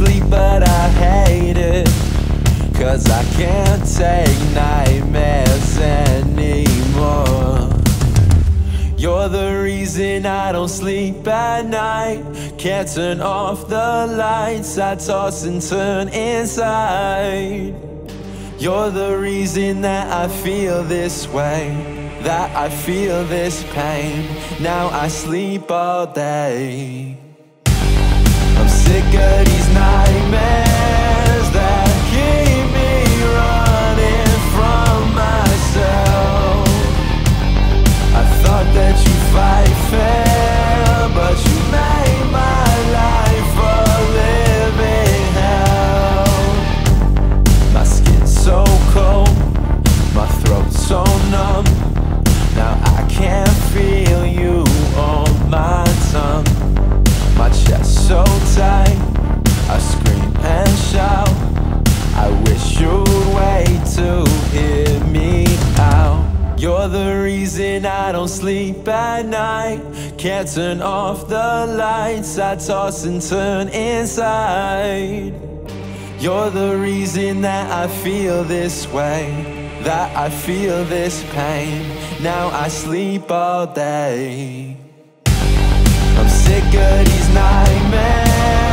sleep, but I hate it. Cause I can't take nightmares anymore. You're the reason I don't sleep at night. Can't turn off the lights, I toss and turn inside. You're the reason that I feel this way, that I feel this pain. Now I sleep all day. I'm sick of You're the reason I don't sleep at night. Can't turn off the lights, I toss and turn inside. You're the reason that I feel this way, that I feel this pain. Now I sleep all day. I'm sick of these nightmares